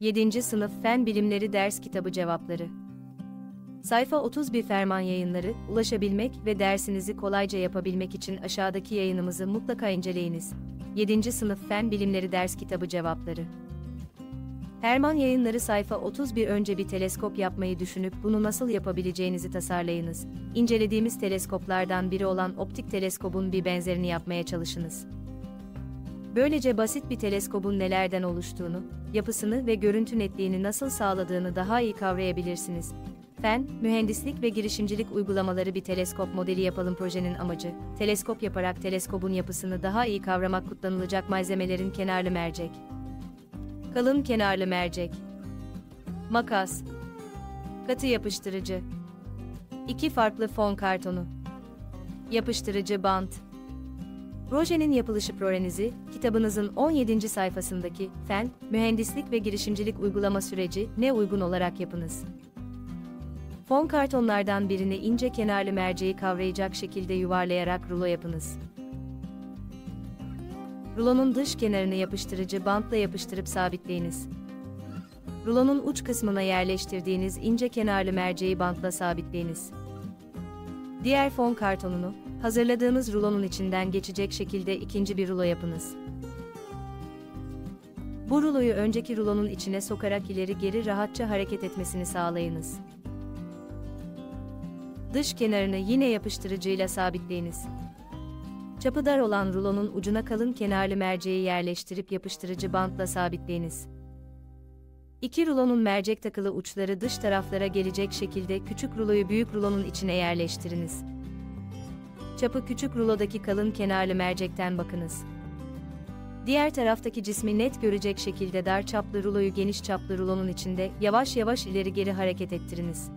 7. Sınıf Fen Bilimleri Ders Kitabı Cevapları Sayfa 31 Ferman Yayınları, ulaşabilmek ve dersinizi kolayca yapabilmek için aşağıdaki yayınımızı mutlaka inceleyiniz. 7. Sınıf Fen Bilimleri Ders Kitabı Cevapları Ferman Yayınları sayfa 31 önce bir teleskop yapmayı düşünüp bunu nasıl yapabileceğinizi tasarlayınız. İncelediğimiz teleskoplardan biri olan optik teleskobun bir benzerini yapmaya çalışınız. Böylece basit bir teleskobun nelerden oluştuğunu, yapısını ve görüntü netliğini nasıl sağladığını daha iyi kavrayabilirsiniz. Fen, mühendislik ve girişimcilik uygulamaları bir teleskop modeli yapalım projenin amacı, teleskop yaparak teleskobun yapısını daha iyi kavramak kullanılacak malzemelerin kenarlı mercek. Kalın kenarlı mercek. Makas. Katı yapıştırıcı. İki farklı fon kartonu. Yapıştırıcı bant. Projenin yapılışı projenizi, kitabınızın 17. sayfasındaki Fen, Mühendislik ve Girişimcilik Uygulama Süreci ne uygun olarak yapınız. Fon kartonlardan birini ince kenarlı merceği kavrayacak şekilde yuvarlayarak rulo yapınız. Rulonun dış kenarını yapıştırıcı bantla yapıştırıp sabitleyiniz. Rulonun uç kısmına yerleştirdiğiniz ince kenarlı merceği bantla sabitleyiniz. Diğer fon kartonunu, hazırladığınız rulonun içinden geçecek şekilde ikinci bir rulo yapınız. Bu ruloyu önceki rulonun içine sokarak ileri geri rahatça hareket etmesini sağlayınız. Dış kenarını yine yapıştırıcıyla sabitleyiniz. Çapı dar olan rulonun ucuna kalın kenarlı merceği yerleştirip yapıştırıcı bantla sabitleyiniz. İki rulonun mercek takılı uçları dış taraflara gelecek şekilde küçük ruloyu büyük rulonun içine yerleştiriniz. Çapı küçük rulodaki kalın kenarlı mercekten bakınız. Diğer taraftaki cismi net görecek şekilde dar çaplı ruloyu geniş çaplı rulonun içinde yavaş yavaş ileri geri hareket ettiriniz.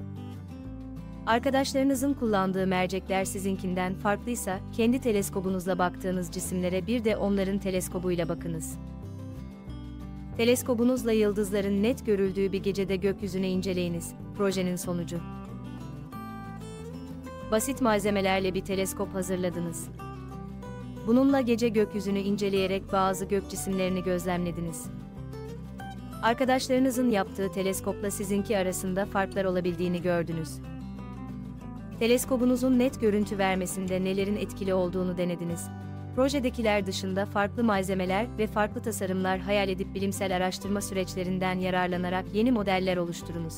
Arkadaşlarınızın kullandığı mercekler sizinkinden farklıysa, kendi teleskobunuzla baktığınız cisimlere bir de onların teleskobuyla bakınız. Teleskobunuzla yıldızların net görüldüğü bir gecede gökyüzüne inceleyiniz. Projenin sonucu. Basit malzemelerle bir teleskop hazırladınız. Bununla gece gökyüzünü inceleyerek bazı gök cisimlerini gözlemlediniz. Arkadaşlarınızın yaptığı teleskopla sizinki arasında farklar olabildiğini gördünüz. Teleskobunuzun net görüntü vermesinde nelerin etkili olduğunu denediniz. Projedekiler dışında farklı malzemeler ve farklı tasarımlar hayal edip bilimsel araştırma süreçlerinden yararlanarak yeni modeller oluşturunuz.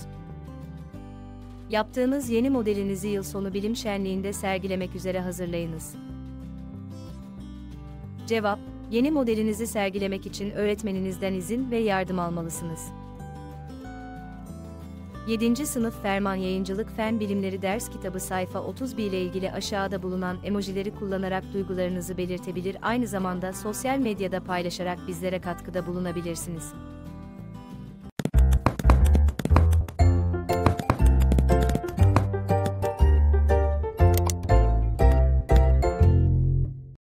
Yaptığınız yeni modelinizi yıl sonu bilim şenliğinde sergilemek üzere hazırlayınız. Cevap: Yeni modelinizi sergilemek için öğretmeninizden izin ve yardım almalısınız. 7. Sınıf Ferman Yayıncılık Fen Bilimleri Ders Kitabı sayfa 31 ile ilgili aşağıda bulunan emojileri kullanarak duygularınızı belirtebilir aynı zamanda sosyal medyada paylaşarak bizlere katkıda bulunabilirsiniz.